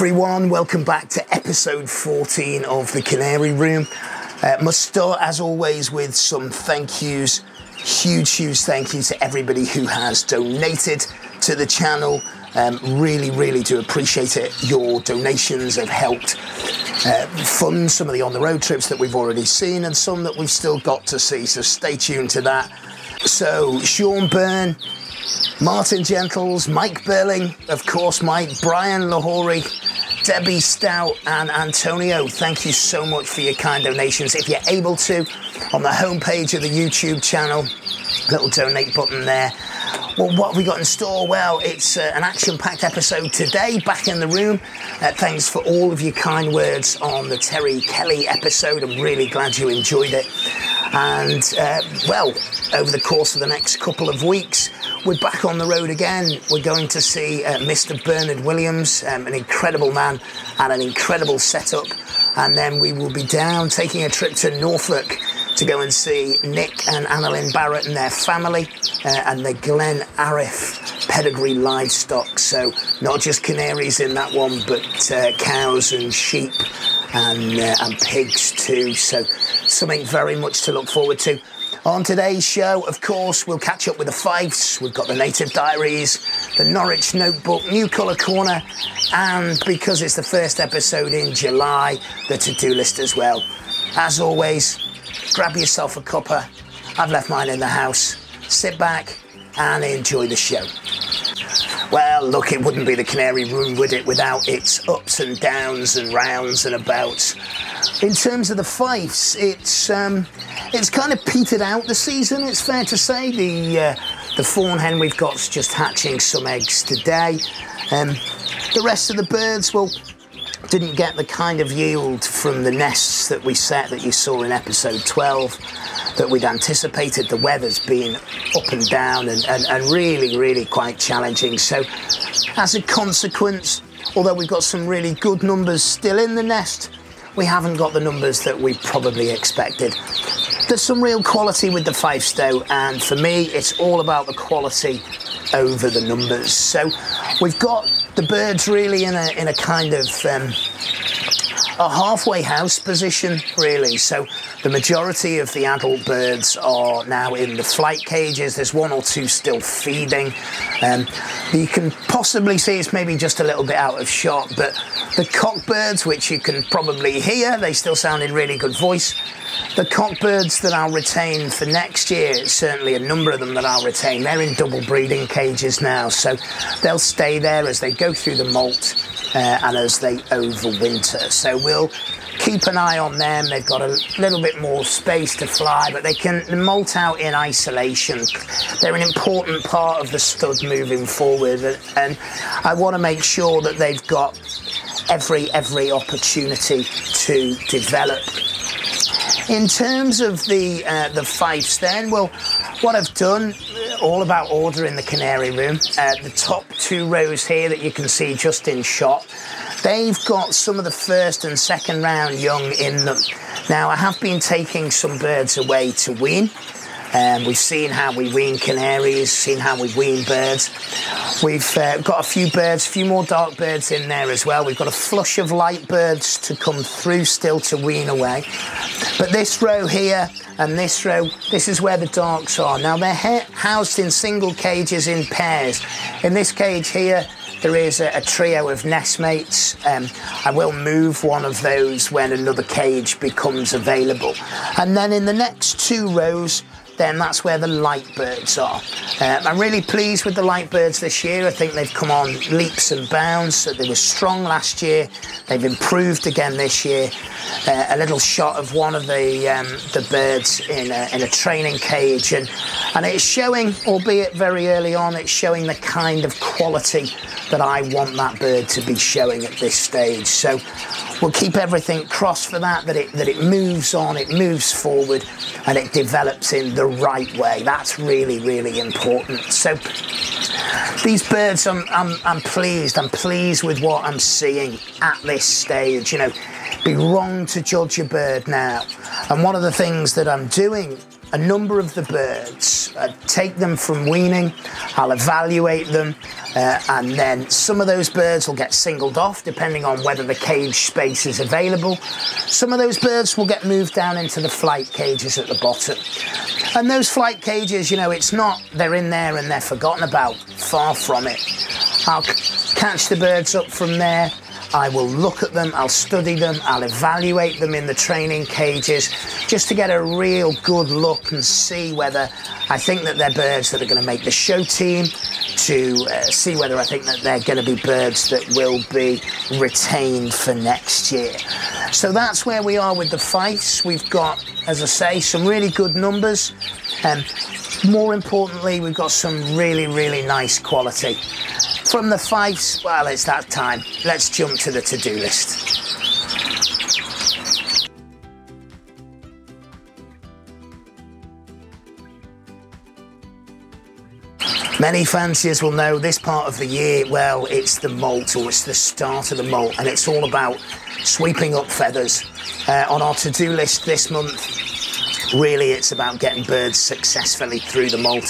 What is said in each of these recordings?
everyone, welcome back to episode 14 of the Canary Room. Uh, must start, as always, with some thank yous. Huge, huge thank you to everybody who has donated to the channel. Um, really, really do appreciate it. Your donations have helped uh, fund some of the on the road trips that we've already seen and some that we've still got to see. So stay tuned to that. So, Sean Byrne, Martin Gentles, Mike Burling, of course, Mike, Brian Lahori, Debbie Stout, and Antonio. Thank you so much for your kind donations. If you're able to, on the homepage of the YouTube channel, little donate button there. Well, what have we got in store? Well, it's uh, an action packed episode today, back in the room. Uh, thanks for all of your kind words on the Terry Kelly episode. I'm really glad you enjoyed it. And, uh, well, over the course of the next couple of weeks, we're back on the road again. We're going to see uh, Mr. Bernard Williams, um, an incredible man and an incredible setup. And then we will be down taking a trip to Norfolk to go and see Nick and Annalyn Barrett and their family uh, and the Glen Arif pedigree livestock. So, not just canaries in that one, but uh, cows and sheep and, uh, and pigs too. So, something very much to look forward to. On today's show, of course, we'll catch up with the Fifes. We've got the Native Diaries, the Norwich Notebook, New Colour Corner, and because it's the first episode in July, the to do list as well. As always, grab yourself a cuppa. I've left mine in the house. Sit back and enjoy the show. Well, look, it wouldn't be the Canary Room, would it, without its ups and downs and rounds and abouts. In terms of the Fifes, it's um, it's kind of petered out the season. It's fair to say the uh, the fawn hen we've got's just hatching some eggs today. Um, the rest of the birds, well, didn't get the kind of yield from the nests that we set that you saw in episode 12 that we'd anticipated. The weather's been up and down and, and, and really, really quite challenging. So, as a consequence, although we've got some really good numbers still in the nest, we haven't got the numbers that we probably expected. There's some real quality with the Fifes though, and for me, it's all about the quality over the numbers. So we've got the birds really in a in a kind of um, a halfway house position, really. So the majority of the adult birds are now in the flight cages. There's one or two still feeding. Um, you can possibly see it's maybe just a little bit out of shot, but the cockbirds, which you can probably hear, they still sound in really good voice. The cockbirds that I'll retain for next year, certainly a number of them that I'll retain, they're in double breeding cages now, so they'll stay there as they go through the molt uh, and as they overwinter. So we'll keep an eye on them. They've got a little bit more space to fly, but they can molt out in isolation. They're an important part of the stud moving forward, and I want to make sure that they've got every every opportunity to develop. In terms of the uh, the Fifes, then, well, what I've done, all about order in the canary room. Uh, the top two rows here that you can see just in shot, they've got some of the first and second round young in them. Now, I have been taking some birds away to wean. Um, we've seen how we wean canaries, seen how we wean birds. We've uh, got a few birds, a few more dark birds in there as well. We've got a flush of light birds to come through still to wean away. But this row here and this row, this is where the darks are. Now they're housed in single cages in pairs. In this cage here, there is a, a trio of nestmates. Um, I will move one of those when another cage becomes available. And then in the next two rows, then that's where the light birds are. Um, I'm really pleased with the light birds this year. I think they've come on leaps and bounds. They were strong last year. They've improved again this year. Uh, a little shot of one of the um, the birds in a, in a training cage, and and it's showing, albeit very early on, it's showing the kind of quality that I want that bird to be showing at this stage. So we'll keep everything crossed for that, that it that it moves on, it moves forward, and it develops in the right way. That's really, really important. So these birds, I'm, I'm, I'm pleased. I'm pleased with what I'm seeing at this stage. You know, be wrong to judge a bird now. And one of the things that I'm doing a number of the birds, uh, take them from weaning, I'll evaluate them, uh, and then some of those birds will get singled off depending on whether the cage space is available. Some of those birds will get moved down into the flight cages at the bottom. And those flight cages, you know, it's not they're in there and they're forgotten about, far from it. I'll catch the birds up from there I will look at them, I'll study them, I'll evaluate them in the training cages just to get a real good look and see whether I think that they're birds that are going to make the show team, to uh, see whether I think that they're going to be birds that will be retained for next year. So that's where we are with the Fifes. We've got, as I say, some really good numbers. And more importantly, we've got some really, really nice quality. From the Fifes, well, it's that time. Let's jump to the to-do list. Many fanciers will know this part of the year, well, it's the molt or it's the start of the molt, and it's all about sweeping up feathers. Uh, on our to-do list this month, really it's about getting birds successfully through the molt.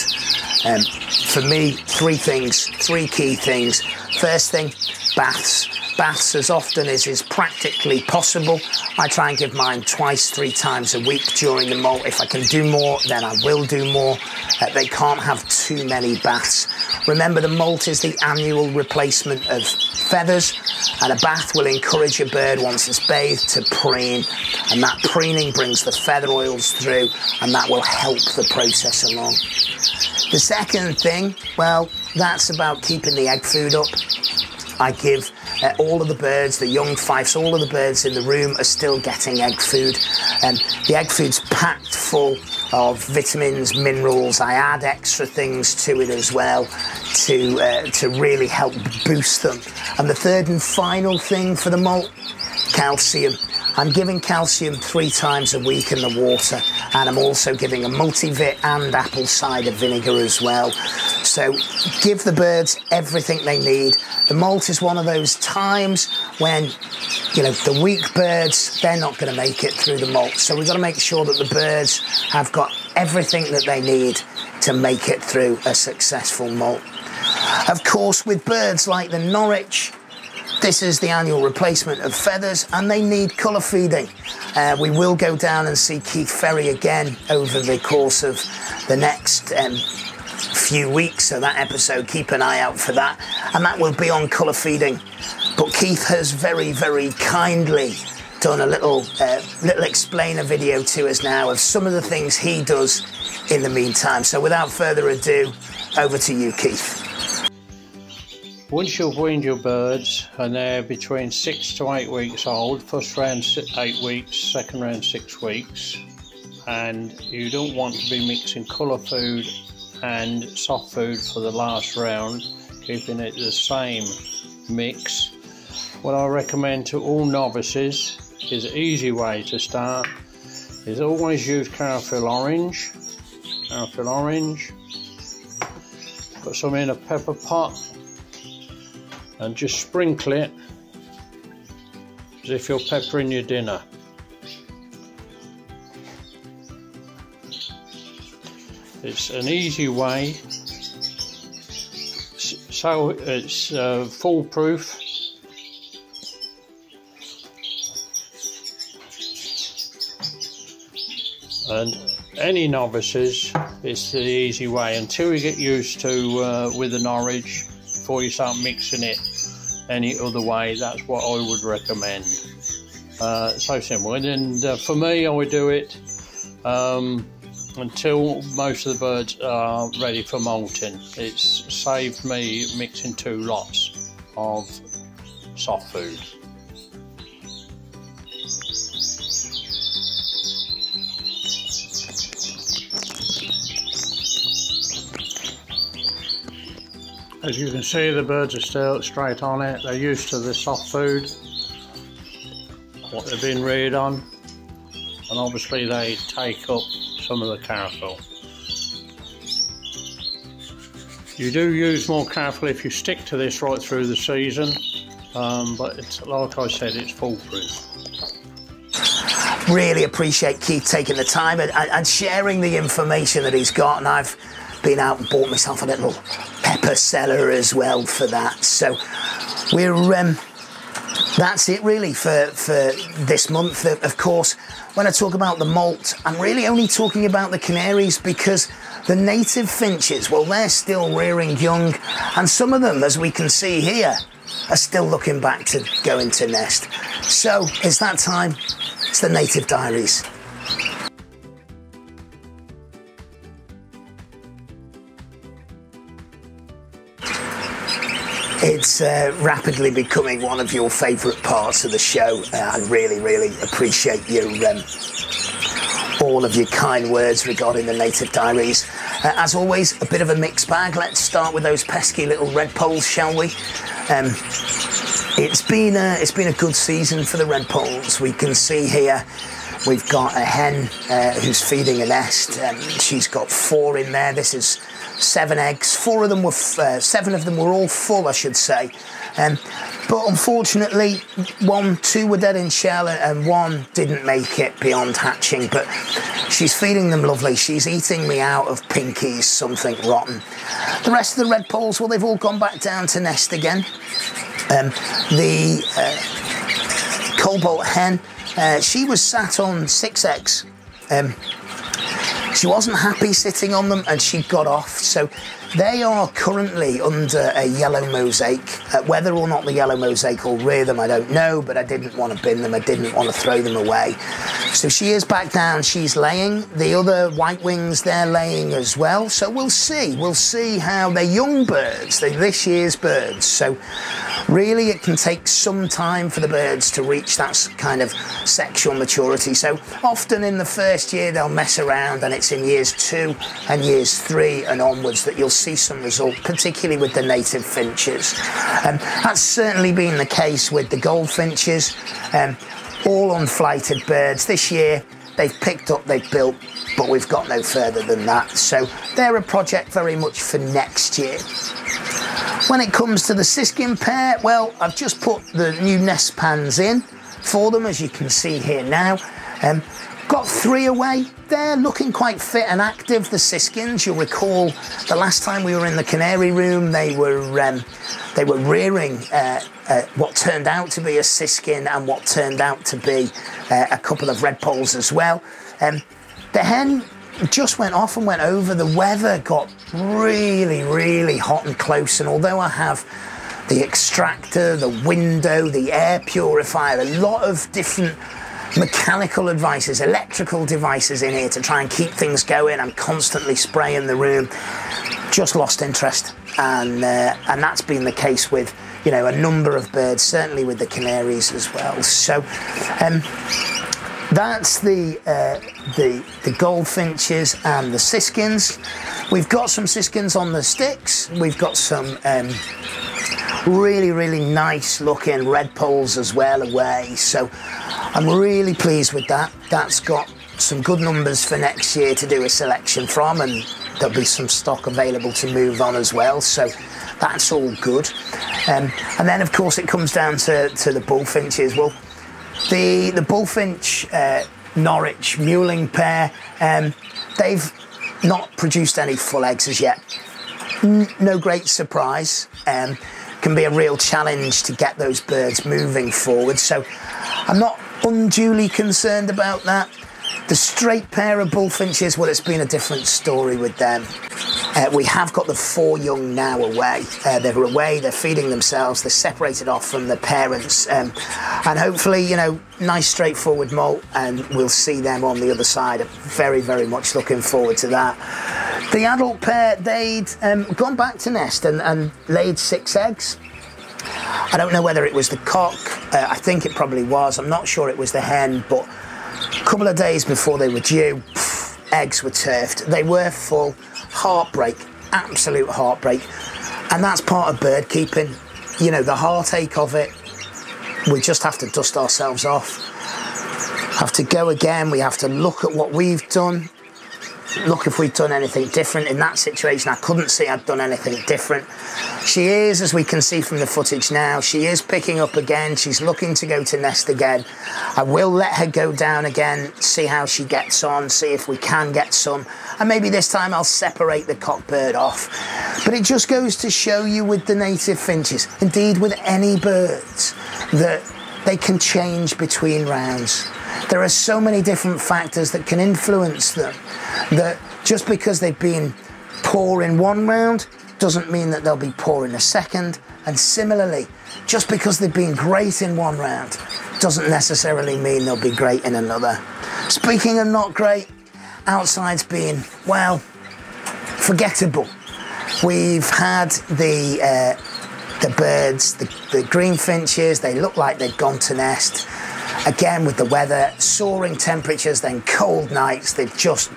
Um, for me, three things, three key things. First thing, baths. Baths as often as is practically possible. I try and give mine twice, three times a week during the molt. If I can do more, then I will do more. Uh, they can't have too many baths. Remember, the molt is the annual replacement of feathers, and a bath will encourage a bird once it's bathed to preen, and that preening brings the feather oils through, and that will help the process along. The second thing, well, that's about keeping the egg food up. I give uh, all of the birds, the young Fifes, all of the birds in the room are still getting egg food. And the egg food's packed full of vitamins, minerals. I add extra things to it as well to, uh, to really help boost them. And the third and final thing for the molt, calcium. I'm giving calcium three times a week in the water, and I'm also giving a multivit and apple cider vinegar as well. So give the birds everything they need. The molt is one of those times when, you know, the weak birds, they're not going to make it through the molt. So we've got to make sure that the birds have got everything that they need to make it through a successful molt. Of course, with birds like the Norwich, this is the annual replacement of feathers and they need colour feeding. Uh, we will go down and see Keith Ferry again over the course of the next um, few weeks. So that episode, keep an eye out for that. And that will be on colour feeding. But Keith has very, very kindly done a little uh, little explainer video to us now of some of the things he does in the meantime. So without further ado, over to you, Keith. Once you've weaned your birds and they're between six to eight weeks old, first round eight weeks, second round six weeks, and you don't want to be mixing colour food and soft food for the last round, keeping it the same mix. What I recommend to all novices is an easy way to start is always use Carophyll orange, Carophyll orange, put some in a pepper pot and just sprinkle it as if you're peppering your dinner. It's an easy way, so it's uh, foolproof. And any novices, it's the easy way until you get used to uh, with the Norwich before you start mixing it any other way. That's what I would recommend. Uh, so simple. And uh, for me, I would do it um, until most of the birds are ready for molting. It's saved me mixing two lots of soft food. As you can see the birds are still straight on it, they're used to the soft food, what they've been reared on, and obviously they take up some of the Carophyll. You do use more Carophyll if you stick to this right through the season, um, but it's like I said, it's foolproof. really appreciate Keith taking the time and, and sharing the information that he's got. And I've been out and bought myself a little pepper cellar as well for that. So we're um, that's it really for for this month. Of course, when I talk about the malt, I'm really only talking about the canaries because the native finches, well, they're still rearing young, and some of them, as we can see here, are still looking back to go into nest. So it's that time. It's the Native Diaries. It's uh, rapidly becoming one of your favourite parts of the show. Uh, I really, really appreciate your um, all of your kind words regarding the Native Diaries. Uh, as always, a bit of a mixed bag. Let's start with those pesky little redpolls, shall we? Um, it's been a, it's been a good season for the redpolls. We can see here we've got a hen uh, who's feeding a nest. Um, she's got four in there. This is seven eggs. Four of them were, uh, seven of them were all full, I should say. Um, but unfortunately, one, two were dead in shell, and one didn't make it beyond hatching. But she's feeding them lovely. She's eating me out of Pinky's something rotten. The rest of the redpolls, well, they've all gone back down to nest again. Um, the uh, cobalt hen, uh, she was sat on six eggs. Um, she wasn't happy sitting on them and she got off. So they are currently under a yellow mosaic. Uh, whether or not the yellow mosaic will rear them, I don't know, but I didn't want to bin them, I didn't want to throw them away. So she is back down, she's laying. The other white wings, they're laying as well. So we'll see, we'll see how they're young birds, they're this year's birds. So really, it can take some time for the birds to reach that kind of sexual maturity. So often in the first year, they'll mess around, and it's in years two and years three and onwards that you'll see some result, particularly with the native finches. Um, that's certainly been the case with the goldfinches, um, all unflighted birds. This year, they've picked up, they've built, but we've got no further than that. So they're a project very much for next year. When it comes to the siskin pair, well, I've just put the new nest pans in for them, as you can see here now. Um, got three away. They're looking quite fit and active, the siskins. You'll recall the last time we were in the canary room, they were um, they were rearing uh, uh, what turned out to be a siskin and what turned out to be uh, a couple of redpolls as well. Um, the hen just went off and went over. The weather got really, really hot and close, and although I have the extractor, the window, the air purifier, a lot of different mechanical devices, electrical devices in here to try and keep things going. I'm constantly spraying the room. Just lost interest, and uh, and that's been the case with you know a number of birds, certainly with the canaries as well. So. Um, that's the, uh, the the goldfinches and the siskins. We've got some siskins on the sticks. We've got some um, really really nice looking redpolls as well away. So I'm really pleased with that. That's got some good numbers for next year to do a selection from, and there'll be some stock available to move on as well. So that's all good. Um, and then of course it comes down to, to the bullfinches. Well the the bullfinch uh, Norwich muling pair, um, they've not produced any full eggs as yet. No great surprise. Um, can be a real challenge to get those birds moving forward. So I'm not unduly concerned about that. The straight pair of bullfinches, well, it's been a different story with them. Uh, we have got the four young now away. Uh, they're away, they're feeding themselves, they're separated off from the parents. Um, and hopefully, you know, nice straightforward molt, and we'll see them on the other side. Very, very much looking forward to that. The adult pair, they'd um, gone back to nest and, and laid six eggs. I don't know whether it was the cock, uh, I think it probably was. I'm not sure it was the hen, but a couple of days before they were due, pff, eggs were turfed. They were full. Heartbreak, absolute heartbreak. And that's part of bird keeping. You know, the heartache of it, we just have to dust ourselves off. Have to go again, we have to look at what we've done, look if we've done anything different in that situation. I couldn't see I'd done anything different. She is, as we can see from the footage now, she is picking up again. She's looking to go to nest again. I will let her go down again, see how she gets on, see if we can get some. And maybe this time I'll separate the cockbird off. But it just goes to show you with the native finches, indeed with any birds, that they can change between rounds. There are so many different factors that can influence them that just because they've been poor in one round doesn't mean that they'll be poor in a second. And similarly, just because they've been great in one round doesn't necessarily mean they'll be great in another. Speaking of not great, outside's been, well, forgettable. We've had the uh, the birds, the, the greenfinches, they look like they've gone to nest. Again, with the weather, soaring temperatures, then cold nights, they've just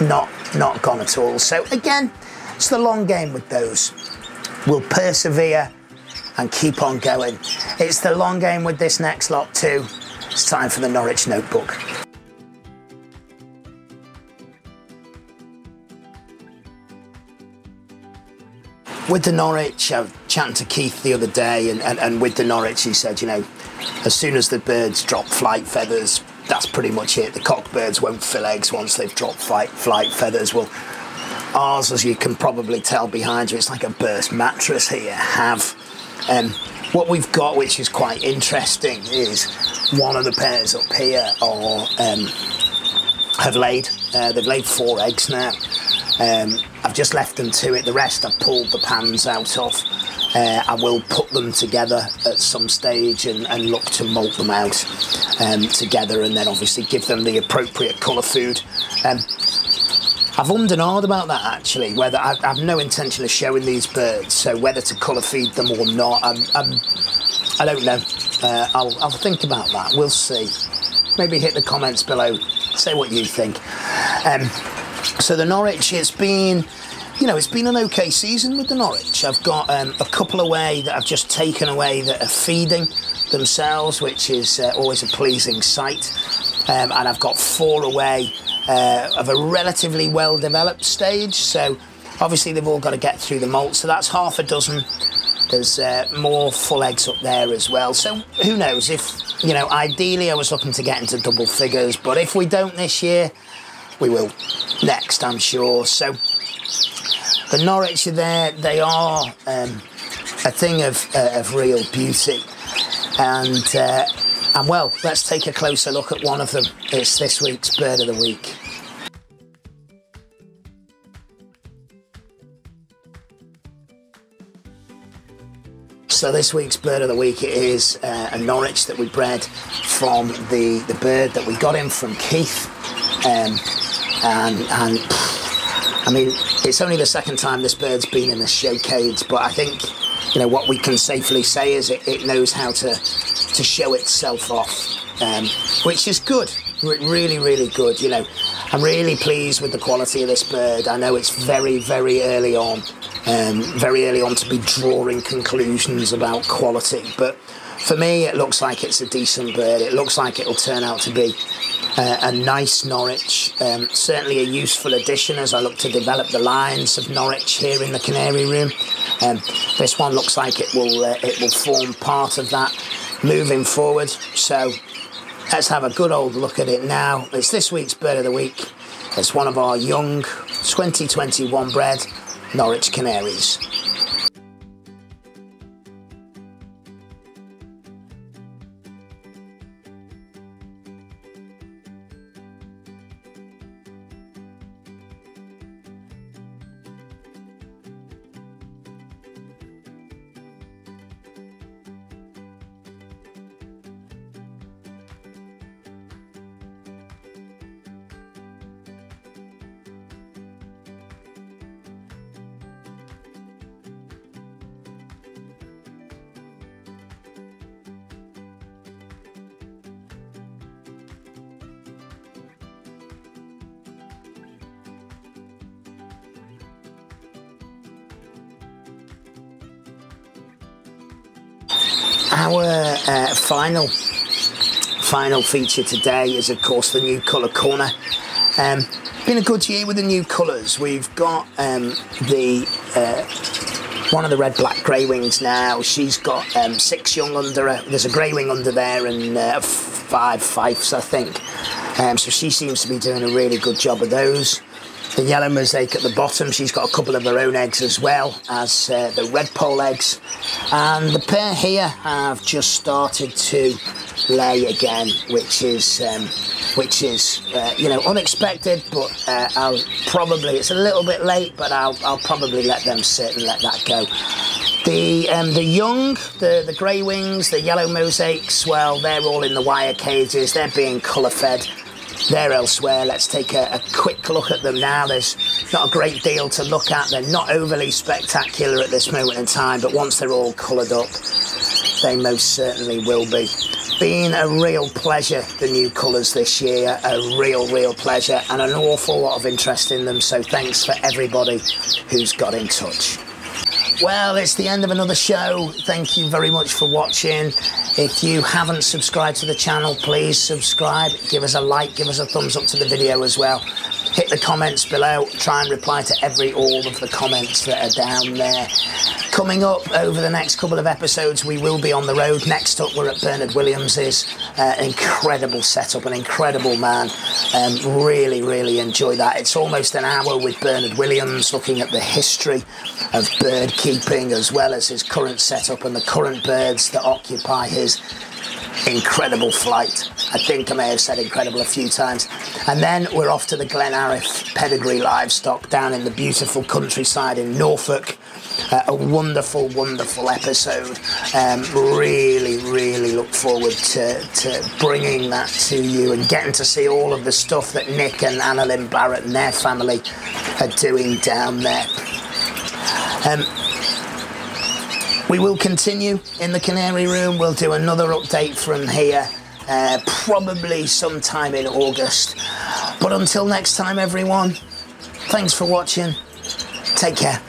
not not gone at all. So again, it's the long game with those. We'll persevere and keep on going. It's the long game with this next lot too. It's time for the Norwich Notebook. With the Norwich, I was chatting to Keith the other day, and, and, and with the Norwich, he said, you know, as soon as the birds drop flight feathers, that's pretty much it. The cockbirds won't fill eggs once they've dropped flight, flight feathers. Well, ours, as you can probably tell behind you, it's like a burst mattress here, have. Um, what we've got, which is quite interesting, is one of the pairs up here are um, have laid. Uh, they've laid four eggs now. Um, I've just left them to it. The rest I've pulled the pans out of. Uh, I will put them together at some stage and, and look to molt them out um, together and then obviously give them the appropriate colour food. Um, I've ahed about that actually, whether I, I, have no intention of showing these birds, so whether to colour feed them or not, I'm, I'm, I do not know. Uh, I'll, I'll think about that, we'll see. Maybe hit the comments below, say what you think. Um, so the Norwich, it's been, you know, it's been an okay season with the Norwich. I've got um, a couple away that I've just taken away that are feeding themselves, which is uh, always a pleasing sight. Um, and I've got four away uh, of a relatively well developed stage. So obviously they've all got to get through the molt. So that's half a dozen. There's uh, more full eggs up there as well. So who knows if, you know, ideally I was looking to get into double figures, but if we don't this year, we will next, I'm sure. So the Norwich are there. They are um, a thing of, uh, of real beauty. And, uh, and well, let's take a closer look at one of them. It's this week's Bird of the Week. So this week's bird of the week is uh, a Norwich that we bred from the, the bird that we got in from Keith. Um, and and I mean, it's only the second time this bird's been in a showcase, but I think you know what we can safely say is it, it knows how to to show itself off, um, which is good, really, really good. You know, I'm really pleased with the quality of this bird. I know it's very, very early on, um, very early on to be drawing conclusions about quality, but for me, it looks like it's a decent bird. It looks like it'll turn out to be uh, a nice Norwich. Um, certainly a useful addition as I look to develop the lines of Norwich here in the Canary Room. Um, this one looks like it will uh, it will form part of that moving forward. So let's have a good old look at it now. It's this week's bird of the week. It's one of our young 2021 bred Norwich Canaries. Our uh, final final feature today is, of course, the new colour corner. Um, been a good year with the new colours. We've got um, the uh, one of the red black grey wings now. She's got um, six young under her. There's a grey wing under there and uh, five fifes, I think. Um, so she seems to be doing a really good job of those. The yellow mosaic at the bottom, she's got a couple of her own eggs as well as uh, the redpoll eggs. And the pair here have just started to lay again, which is um, which is uh, you know unexpected, but uh, I'll probably it's a little bit late, but I'll I'll probably let them sit and let that go. The um, the young, the the grey wings, the yellow mosaics, well, they're all in the wire cages. They're being colour fed they're elsewhere. Let's take a, a, quick look at them now. There's not a great deal to look at. They're not overly spectacular at this moment in time, but once they're all coloured up, they most certainly will be. Been a real pleasure, the new colours this year, a real, real pleasure, and an awful lot of interest in them. So thanks for everybody who's got in touch. Well, it's the end of another show. Thank you very much for watching. If you haven't subscribed to the channel, please subscribe. Give us a like, give us a thumbs up to the video as well. Hit the comments below. Try and reply to every all of the comments that are down there. Coming up over the next couple of episodes, we will be on the road. Next up, we're at Bernard Williams's. Uh, incredible setup, an incredible man. Um, really, really enjoy that. It's almost an hour with Bernard Williams, looking at the history of bird keeping as well as his current setup and the current birds that occupy his incredible flight. I think I may have said incredible a few times. And then we're off to the Glen Arif Pedigree Livestock down in the beautiful countryside in Norfolk. Uh, a wonderful, wonderful episode. Um, really, really look forward to, to bringing that to you and getting to see all of the stuff that Nick and Annalyn Barrett and their family are doing down there. Um, we will continue in the Canary Room. We'll do another update from here, uh, probably sometime in August. But until next time, everyone, thanks for watching. Take care.